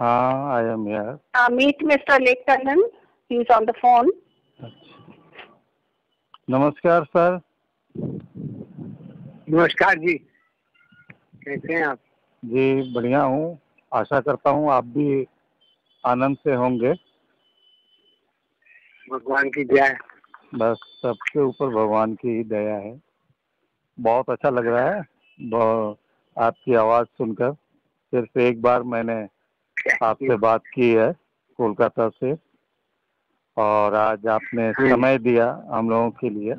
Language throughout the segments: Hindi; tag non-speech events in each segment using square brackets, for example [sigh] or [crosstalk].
हाँ I am here Uh, meet Mr. Lake Tandon. He's on the phone. नमस्कार सर नमस्कार जी। कैसे हैं आप? जी बढ़िया हूँ। आशा करता हूँ आप भी आनंद से होंगे। भगवान की जय बस सबके ऊपर भगवान की ही दया है। बहुत अच्छा लग रहा है। आपकी आवाज़ सुनकर। सिर्फ़ एक बार मैंने आपसे बात की है कोलकाता से। और आज आपने। समय दिया हम लोगों के लिए।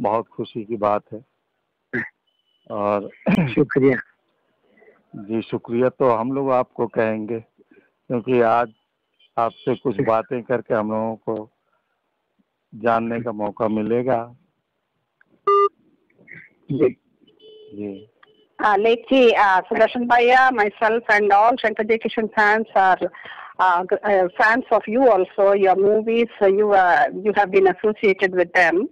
बहुत खुशी की बात है। और शुक्रिया। जी शुक्रिया तो हम लोग आपको कहेंगे क्योंकि आज आपसे कुछ बातें करके हम लोगों को जानने का मौका मिलेगा। जी। जी। Uh, lately, uh, Sudarshan Bhaiya, myself, and all Shankar. Kishan fans are uh, uh, fans of you also. Your movies, uh, you uh, you have been associated with them.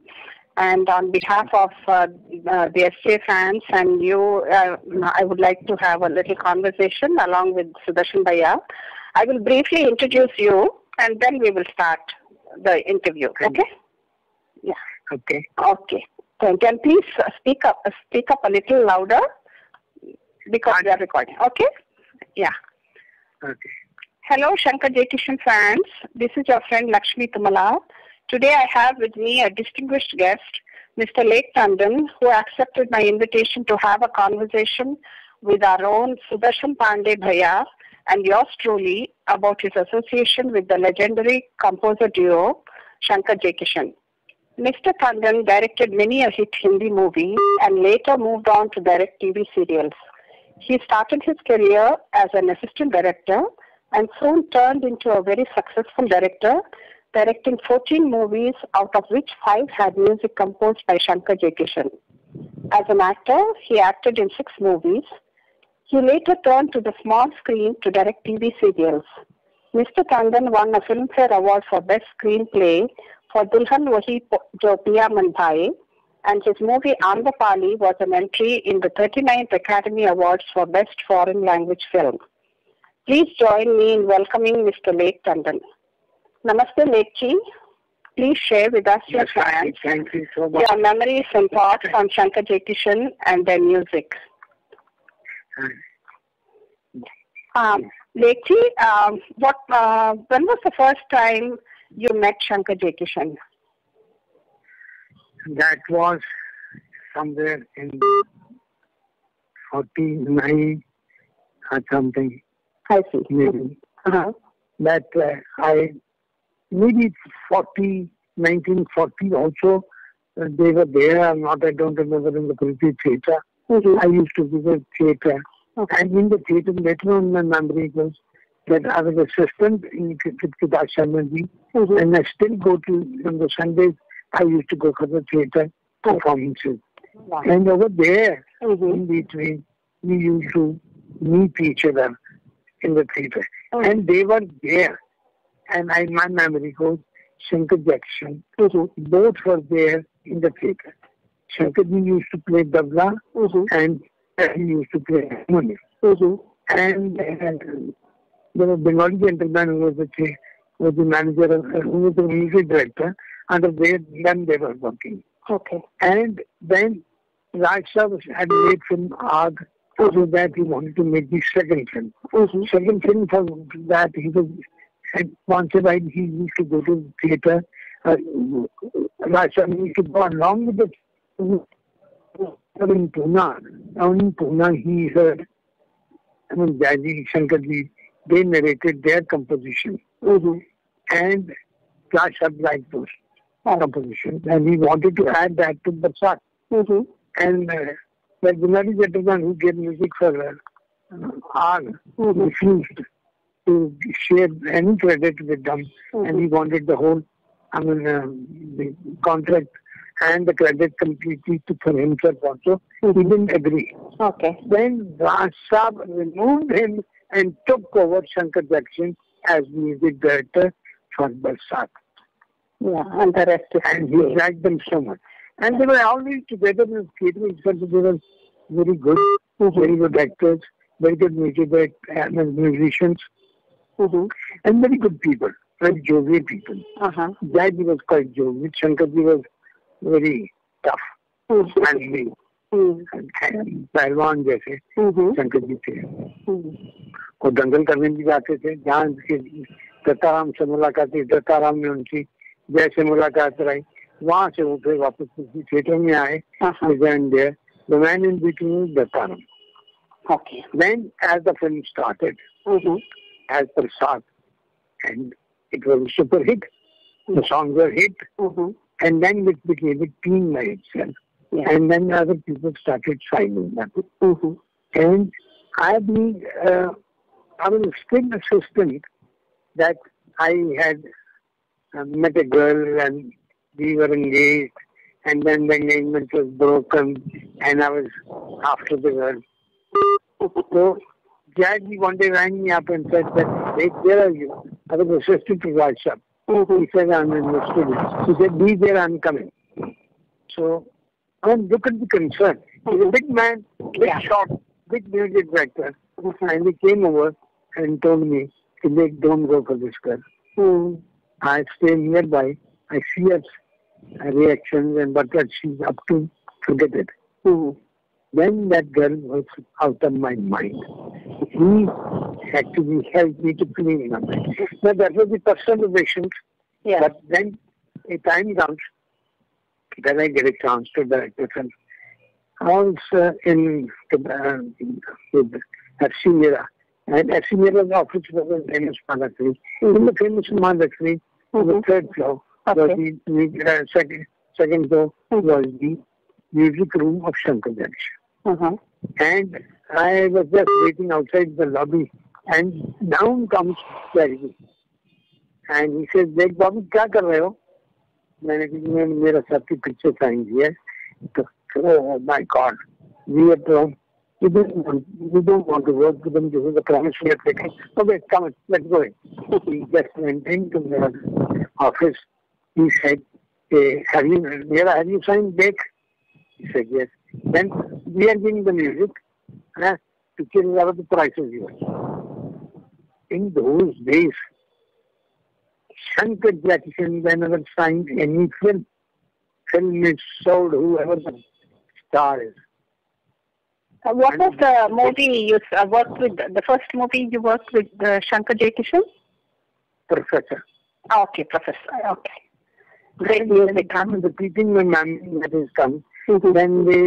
And on behalf of uh, uh, the SJ fans and you, uh, I would like to have a little conversation along with Sudarshan Bhaiya. I will briefly introduce you, and then we will start the interview. Okay? Yeah. Okay. Okay. Thank you. And please speak up, speak up a little louder because we are recording. Okay? Yeah. Okay Hello, Shankar J. Kishan fans. This is your friend Lakshmi Tumala. Today I have with me a distinguished guest, Mr. Lake Tandon, who accepted my invitation to have a conversation with our own Sudarshan Pandey Bhaiya and yours truly about his association with the legendary composer duo Shankar J. Kishan. Mr. Tandon directed many a hit Hindi movie and later moved on to direct TV serials. He started his career as an assistant director and soon turned into a very successful director, directing 14 movies, out of which five had music composed by Shankar J. Kishan. As an actor, he acted in six movies. He later turned to the small screen to direct TV serials. Mr. Tandon won a Filmfare Award for Best Screenplay for Dulhan Wahi Jo Piya Man Bhai, and his movie Ambapali was an entry in the 39th Academy Awards for Best Foreign Language Film. Please join me in welcoming Mr. Lake Tandon. Namaste, Lekji. Please share with us yes, your plans, thank you so much. your memories and thoughts on Shankar Jaikishan and their music. Um, um, what, uh, when was the first time you met Shankar Jaikishan? That was somewhere in 49 or something I see. maybe Uh-huh. that uh, I maybe 40 1940 also uh, they were there or not I don't remember in the Prithvi theatre Mhm. I used to visit theatre Okay. And in the theatre, later on, my memory goes that I was assistant in Kitab Sharmaji, Mhm. and I still go to, on the Sundays, I used to go for the theatre performances. Wow. And over there, Mhm. in between, we used to meet each other in the theatre. Okay. And they were there. And I, my memory goes, Shankar Jackson, Mhm. both were there in the theatre. Shankarji used to play tabla Mhm. and he used to play harmonium. Mhm. And uh, there was Bengali gentleman who was the was the manager, of, uh, who was the music director. Under their them they were working. Okay. And then Raj Shah had made film Aag, so that he wanted to make the second film. Mhm. Second film for that he was and once a while he used to go to theatre. Uh, Raj Shah used to go along with the in Pune. Now in Pune he heard I mean, Jaji Shankarji, they narrated their composition Mhm. and Raj Shah liked those compositions and he wanted to add that to Barsat. Mhm. And uh, the Bengali gentleman who gave music for uh, Aag Mhm. refused to share any credit with them and he wanted the whole, I mean, uh, the contract and the credit completely to for himself also. He didn't agree. Okay. Then Raj Saab removed him and took over Shankar Jackson as music director for Barsat. Yeah, and the rest is And he liked them so much. And they were always together in theatre because they were very good. Mhm. very good actors, very good music, uh, musicians, Mhm. and very good people, very jovial people. Uh-huh. Jayaji was quite jovial. Shankarji was very tough, Mhm. Mhm. and पहलवान जैसे Mhm. शंकर जी थे Mhm. वो दंगल करने भी जाते थे जहाँ दत्ताराम से मुलाकात हुई दत्ताराम ने उनकी जैसे मुलाकात रही वहां से वो फिर वापस किसी थिएटर में आए Uh-huh. and there the man in between Dattaram. Okay. Then as the film started, Mhm. as Prasad, and it was a super hit. The songs were hit, Mhm. and then it became a team by itself. Yeah. And then other people started signing them. Mhm. And I been, uh, I was still assistant that I had uh, met a girl and we were engaged, and then the engagement was broken, and I was after the girl. So, Jackie one day rang me up and said that, hey, where are you? I was assistant to Rajshab. Mhm. He said, I'm in the studio. He said, be there, I'm coming. So, I mean, look at the concern. He's a big man, big Yeah. shot, big music director. Mhm. And he came over and told me, Vivek, don't go for this girl. Mhm. I stay nearby. I see her reactions and what that she's up to, to get it. Mhm. Then that girl was out of my mind. He had actually helped me to clean up. Now that was the personal relations. Yeah. But then a time comes then I get a chance to direct film. I was uh, in uh, with FC Mira. And FC Mira's office was in famous Mahalakshmi. In the famous Mahalakshmi, on the Mhm. third floor, Okay. the, uh, second, second floor Mhm. was the music room of Shankar Janesh. Mhm. And I was just waiting outside the lobby, and down comes Charity. And he says, देख बाबू क्या कर रहे हो मैंने कहा मैं मेरा सबकी पिक्चर साइन किया तो oh my God, we We don't want, we don't want to work with them. This is the promise we are taking. Okay, come on, let's go in. [laughs] He just went into the office. He said, hey, have you, Mera, have you signed back? He said, yes. Then we are giving the music. Uh, picture is out the prices. In those days, Shankar Jackson whenever signed any film, film is sold whoever the star is. Uh, what was the movie you uh, worked with? The first movie you worked with uh, Shankar J. Kishan? Professor. Ah, Okay, Professor. Okay. Great And when music. it comes repeating my memory that has come, Mhm. then they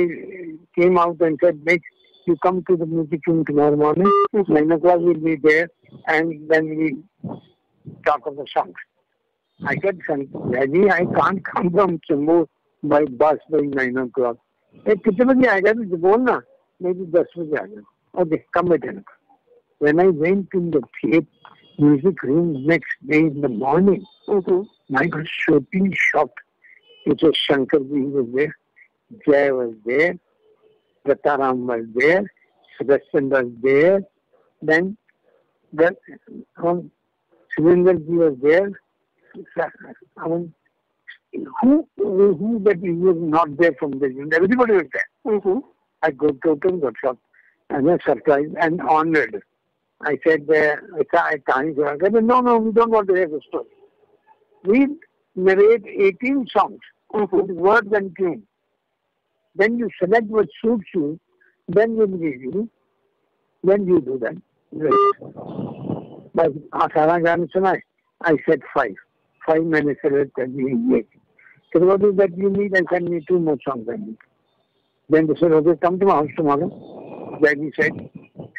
came out and said, Nick, you come to the music room tomorrow morning, Mhm. 9 o'clock will be there, and then we talk of the songs. I said, Raji, I can't come from Chimbo by bus by 9 o'clock. Hey, कितने बजे आएगा तो बोल मैं भी दस बजे आ जाऊँ ओके कम बैठे When I went in the theater music room next day in the morning, Mhm. I was totally shocked. It was Shankar Ji was there, Jay was there, Rataram was there, Sebastian was there, then the, um, Surinder Ji was there. I mean, who, who, that he was not there from the? Everybody was there. Mhm. I go to the workshop and was surprised and honored. I said, I can't go. Said, no, no, we don't want to hear the story. We narrate 18 songs mm-hmm. with words and tune. Then you select what suits you, then we give you. Then you do that. Great. But Asana Ganesana, I said five. Five minutes, 38. So what is that you need? I said, me two more songs. I need. Then they said, okay, come to my house tomorrow. Then he said,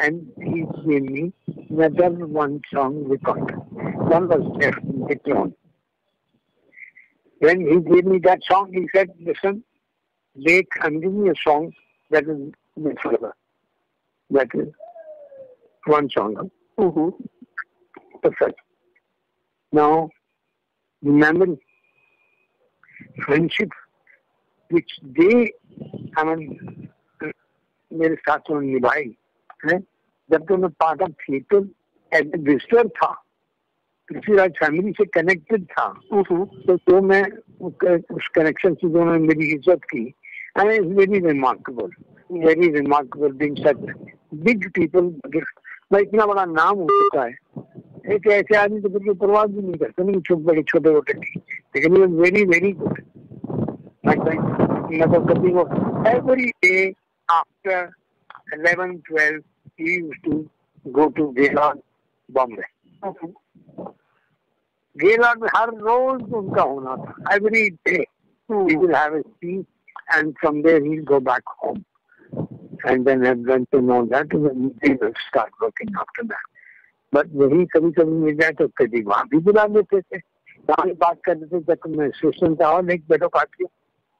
and he gave me another one song record. One was left in the throne. When he gave me that song, he said, listen, Lake, I'm giving you a song that is good forever. That is one song. Mhm. Perfect. Now, remember friendship which they, I मेरे साथ उन्होंने निभाई है? जब तो मैं part of theatre as a visitor था पृथ्वीराज फैमिली से कनेक्टेड था। Mhm. तो जो मैं उस कनेक्शन से जो उन्होंने मेरी इज़्ज़त की and is very remarkable very remarkable being such big people भाई इतना बड़ा नाम हो चुका है। एक ऐसे आदमी तो बिल्कुल परवाह भी नहीं करते नहीं छोटे छोटे छोटे लेकिन वेरी वेरी गुड मतलब कभी वो every day 11 12 he used to go to Gaylord Bombay Gaylord में हर रोज उनका होना था every day he will have a tea and from there he'll go back home and then lunch and all that and they will start working after that. But वही कभी कभी मिल जाए तो कभी वहाँ भी बुला लेते थे वहाँ बात कर लेते जब मैं स्टेशन था और एक बैठो काट लिया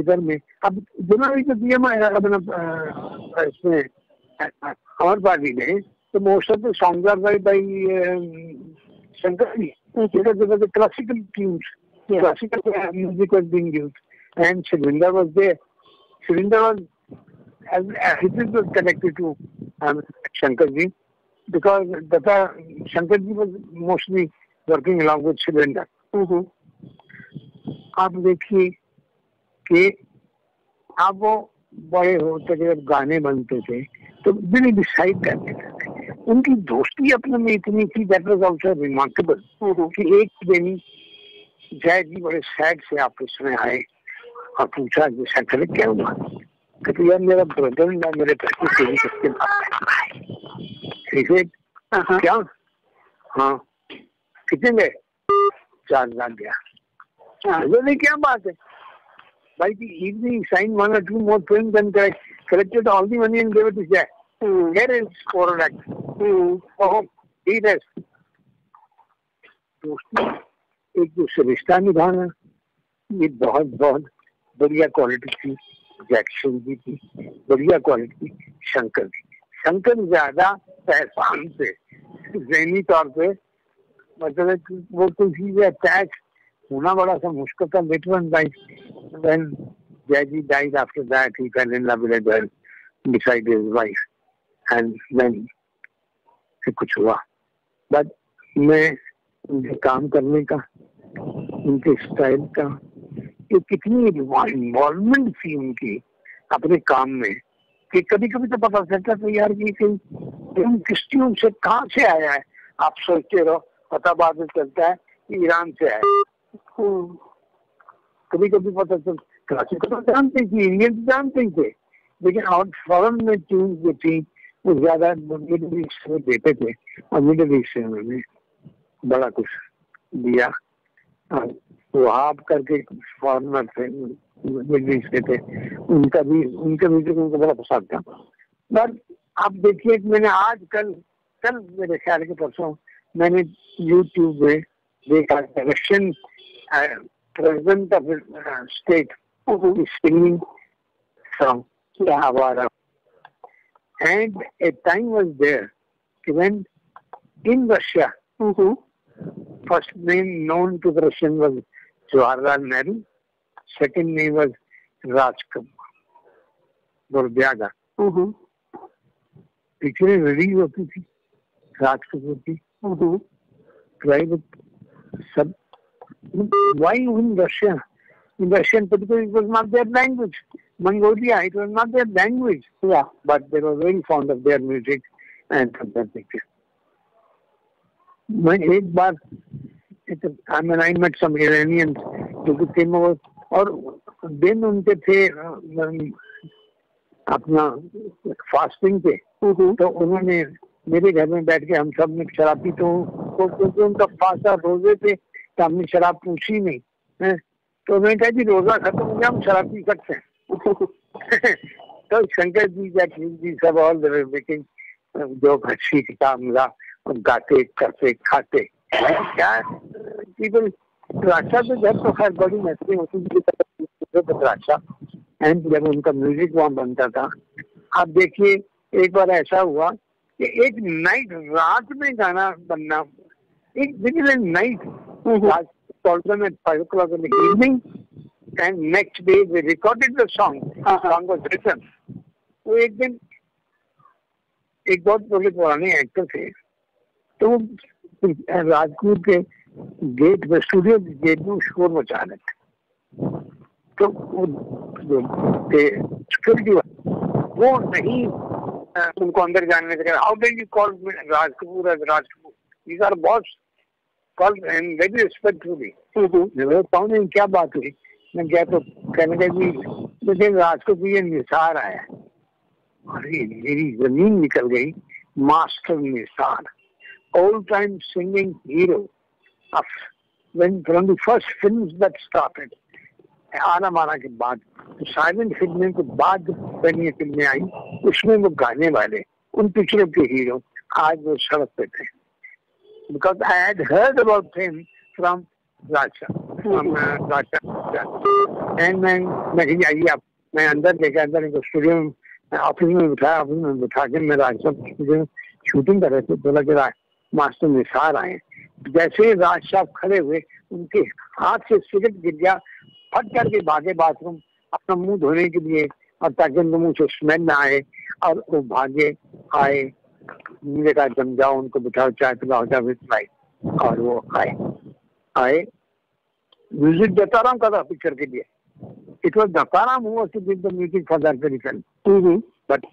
इधर में। अब जुना भी तो डीएम आएगा इसमें अमर पार्टी ने तो मोस्ट ऑफ़ शानदार भाई भाई शंकर जी जगह classical tunes classical music was being use and Shivinder was there Shivinder was connected to Shankar ji because दफ़ा Shankar ji was mostly working along with Shivinder आप देखिए कि अब वो बड़े होते थे जब गाने बनते थे तो बिल्कुल डिसाइड करते थे उनकी दोस्ती अपने में इतनी थी दैट वाज आल्सो रिमार्केबल कि एक दिन जय जी बड़े सैड से ऑफ़िस में आए और पूछा कि शंकर क्या हुआ? कहते यार मेरा ब्रदर ना मेरे पैसे चोरी करके ठीक है? क्या? हाँ। कितने गए? चार लाख गया। नहीं क्या बात है? भाई की evening signed one or two more films and collect, collected all the money and gave it to Jay. Mm. Here is four lakhs. Mm. Oh, he does. एक दूसरे रिश्ता निभाना ये बहुत बहुत बढ़िया क्वालिटी थी जैक्शन जी की बढ़िया क्वालिटी शंकर जी शंकर ज़्यादा पहचान से जहनी तौर पे मतलब वो किसी से अटैच होना बड़ा सा मुश्किल था on life when Jaiji died after that. He fell in love with a beside his wife. And then कुछ हुआ। बट मैं उनके काम करने का, उनके स्टाइल का, ये कितनी इन्वॉल्वमेंट थी उनकी अपने काम में कि कभी कभी तो पता चलता था यार कि फ़िल्म किस ट्यून से कहाँ से आया है? आप सोचते रहो, पता बाद में चलता है ईरान से आया कभी कभी पता चल क्लासिकल तो जानते थे इंडियन तो जानते ही थे, लेकिन और फॉरन में ट्यून जो थी, वो ज़्यादा मिडिल ईस्ट में देते थे, और मिडिल ईस्ट से उन्होंने बड़ा कुछ दिया। वहाब करके फॉरनर थे मिडिल ईस्ट के थे, उनका भी, उनका म्यूज़िक उनको बड़ा पसंद था। बट आप देखिए मैंने आज, कल कल मेरे ख्याल के परसों मैंने यूट्यूब में देखा Russian president of the uh, state mm-hmm. is singing song Havara. And a time was there when in Russia, mm-hmm. first name known to the Russian was Jawaharlal Nehru, second name was Rajkumar Gurdyaga. Mm-hmm. पिक्चरें रिलीज़ होती थी राज कपूर की प्राइवेट सब why in Russia? In Russian, particularly, it was not their language. Mongolia, it was not their language. Yeah. But they were very fond of their music and their picture. मैं एक बार I mean I met some Iranians जो केम ओवर और दिन उनके थे अपना फास्टिंग पे तो उन्होंने मेरे घर में बैठ के हम सबने शराब पी तो क्योंकि उनका फास्टा रोज़े थे तो हमने शराब पूछी नहीं, है? तो उन्होंने कहा जी, रोजा खत्म हो गया, हम शराब पी सकते हैं। [laughs] तो शंकर जी जैकलीन जी सब और मेकिंग जो किताब मिला और गाते, करते, खाते। क्या? पीपल द्राक्षा तो जब तो खैर बड़ी मछली होती थी द्राक्षा एंड जब उनका म्यूज़िक वहाँ बनता था। आप देखिए, एक बार ऐसा हुआ कि एक नाइट रात में गाना बनना, एक vigil night called them at five o'clock in the evening, and next day they recorded the song. Uh-huh. Song was written. वो एक दिन एक बहुत बड़े पुराने एक्टर थे तो वो राजपूत के गेट में स्टूडियो गेट में शोर मचा रहे थे तो सिक्योरिटी वो नहीं उनको अंदर जाने लगे how did you call Raj Kapoor as Raj Kapoor these are boss call very respectfully मैं। कौन है? क्या बात हुई? मैं गया तो कहने लगा जी मुझे राज को ये निसार आया। अरे मेरी ज़मीन निकल गई master Nisar. Time singing hero of when from the first films that started आना माना के बाद साइलेंट फ़िल्में के बाद फ़िल्में आई उसमें वो गाने वाले उन पिक्चरों के हीरो आज वो सड़क पे थे। Because I had heard about him from Raja from Raja and मैं मैं कही आइए आप, मैं अंदर लेकर अंदर एक स्टूडियो में ऑफ़िस में बिठाया ऑफ़िस में बिठा के मैं राजा स्टूडियो में शूटिंग कर रहे थे। बोला कि मास्टर निसार आए जैसे ही राज साहब खड़े हुए, उनके हाथ से सिगरेट गिर गया, फट करके भागे बाथरूम अपना मुँह धोने के लिए, और ताकि उनके मुँह से स्मेल ना आए, और वो भागे, आए। मुझे कहा जम जाओ उनको बिठाओ चाय पिलाओ चाय भी पिलाई और वो आए। आए। म्यूज़िक दत्ताराम का था पिक्चर के लिए। इट वॉज़ दत्ताराम हुआ the music for that very film but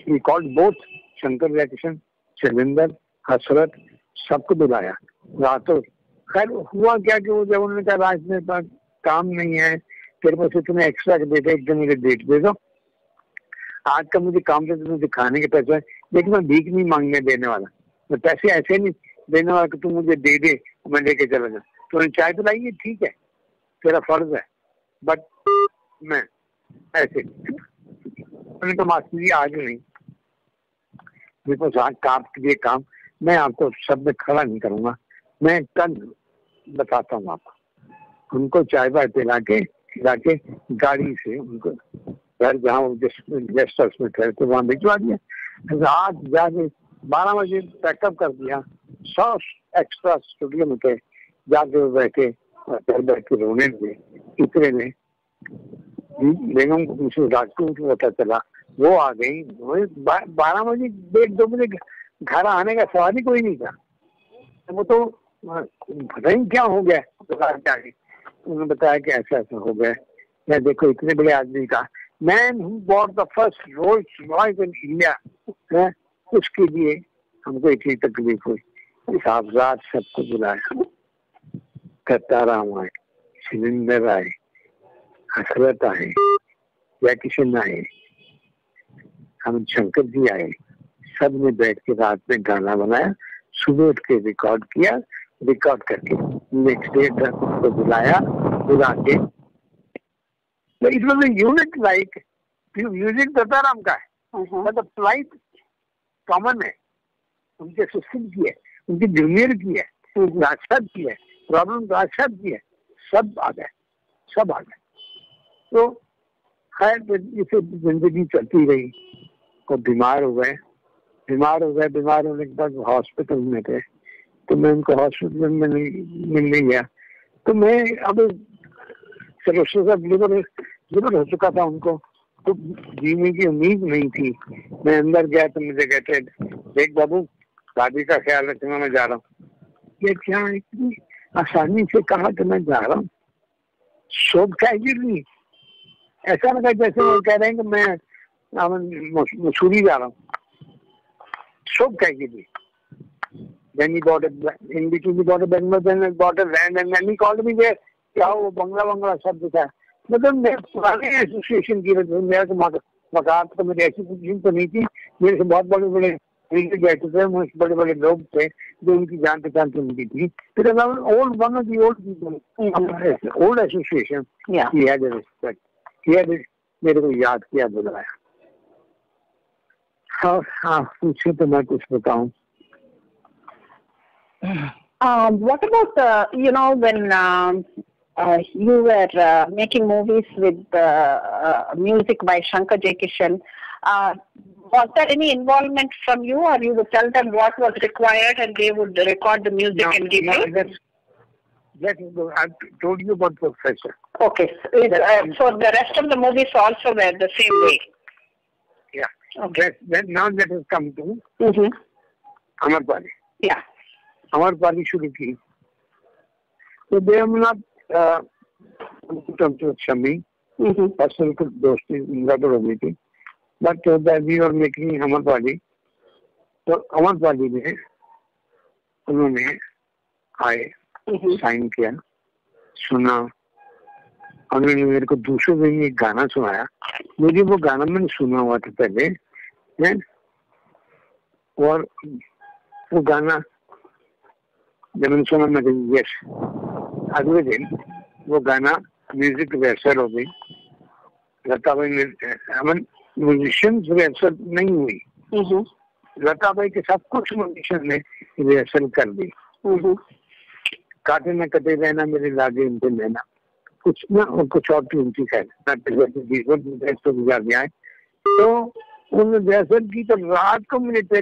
he called both Shankar Jaikishan Shailendra Hasrat सबको बुलाया। रातों। खैर हुआ क्या कि वो जब उन्होंने कहा राज मेरे पास काम नहीं है तेरे पास इतने एक्स्ट्रा के देते एक दिन मुझे डेट दे दो। आज का मुझे काम दे तुम्हें दिखाने के पैसे है। लेकिन मैं भीख नहीं मांगने देने वाला। मैं पैसे ऐसे नहीं देने वाला कि तू मुझे दे दे, मैं लेके चला जा तूने चाय पिलाई ठीक है। तेरा फ़र्ज़ है। बट मैं ऐसे उन्होंने कहा, मास्टर जी, आज नहीं। मेरे पास आज काम के लिए काम, मैं आपको सब में खड़ा नहीं करूँगा। मैं कल बताता हूँ आपको। उनको चाय बाय पिला के, खिला के गाड़ी से उनको घर जहाँ गेस्ट हाउस में ठहरे थे, वहाँ भिजवा दिया। रात जाके बारह बजे पैकअप कर दिया। सौ एक्स्ट्रा स्टूडियो में थे। जाके बैठे बैठ के रोने लगे, इतने में। बेगम को मुझे राजपूत को पता चला, वो आ गई। बारह बजे, डेढ़, दो बजे घर आने का सवाल ही कोई नहीं था। वो तो पता नहीं क्या हो गया। उन्होंने बताया कि ऐसा ऐसा हो गया। या देखो, इतने बड़े आदमी का man who bought the first Rolls Royce in India उसके लिए हमको इतनी तकलीफ़ हुई। इस आज़ाद सबको बुलाया। कत्ताराम आए सिलेंडर आए, हसरत आए, या किशन आए। हम शंकर जी आए। सबने बैठ के रात में गाना बनाया, सुबह उठ के रिकॉर्ड किया रिकॉर्ड करके नेक्स्ट डे को बुलाया, बुला के it was unit like music Dattaram का है। मतलब फ़्लाइट कॉमन है। उनके सिस्टम की है उनकी जूनियर की है राजसाद की है प्रॉब्लम राजसाद की है सब आ गए सब आ गए। तो खैर इसे ज़िंदगी चलती रही वो बीमार हो गए। बीमार हो गए बीमार होने के बाद हॉस्पिटल में थे। तो मैं उनको हॉस्पिटल में नहीं मिलने गया। तो मैं अब चलो लिवर लिवर हो चुका था उनको। तो जीने की उम्मीद नहीं थी। मैं अंदर गया तो मुझे कहते, देख बाबू शादी का ख्याल रखना मैं जा रहा हूँ। ये क्या इतनी आसानी से कहा कि मैं जा रहा हूँ। शोभ कैजुअली ऐसा लगा जैसे वो कह रहे हैं कि मैं मसूरी जा रहा हूँ। शोभ casually then he bought a in between he bought a then he bought a land and then he called me there क्या वो बंगला बंगला शब्द था मतलब मैं पुराने एसोसिएशन की मेरा तो मकान तो मेरी ऐसी पोजीशन तो नहीं थी। मेरे से बहुत बड़े बड़े बैठे थे मुझे बड़े बड़े लोग थे जो उनकी जान पहचान तो उनकी थी। फिर old one of the old people old association a- मेरे को याद किया बुलाया हाँ हाँ पूछे तो मैं कुछ बताऊँ। Um, what about uh, you know when um, uh, you were uh, making movies with uh, uh music by Shankar J. Kishan. Uh, was there any involvement from you, or you would tell them what was required and they would record the music no, and give no, you? I told you about Professor. Okay. So, uh, so, the rest of the movies also were the same way? Yeah. Okay. That, that, now that has come to mm-hmm. Amar Pali. Yeah. Amar Pali be. So they have not Shami. Mm-hmm. कुछ दोस्ती बराबर हो गई थी but we are making Amrapali तो अमरपाली में उन्होंने आए. साइन किया सुना उन्होंने मेरे को दूसरे दिन एक गाना सुनाया मुझे वो गाना मैंने सुना हुआ था पहले है और वो गाना जब मैंने सुना मैं यस अगले दिन वो गाना म्यूज़िक रिहर्सल हो गई। लता भाई अमन म्यूजिशियंस रिहर्सल नहीं हुई। Mm-hmm. लता भाई के साथ कुछ म्यूजिशियन ने रिहर्सल कर दी। Mm-hmm. काटे न कटे रहना मेरे लागे इनसे लेना। कुछ ना और कुछ और ट्यून थी खैर। तो गुजार दिया है। तो उन्होंने रिहर्सल की तो रात को मैंने